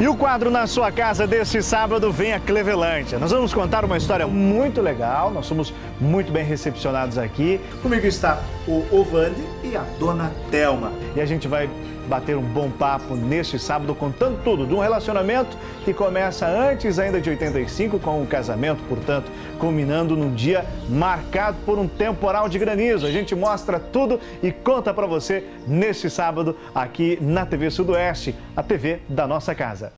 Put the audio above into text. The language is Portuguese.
E o quadro na sua casa desse sábado vem a Clevelândia. Nós vamos contar uma história muito legal, nós somos muito bem recepcionados aqui. Comigo está o Ovande e a dona Telma. E a gente vai bater um bom papo neste sábado contando tudo de um relacionamento que começa antes ainda de 85 com o casamento, portanto, culminando num dia marcado por um temporal de granizo. A gente mostra tudo e conta para você neste sábado aqui na TV Sudoeste, a TV da nossa casa.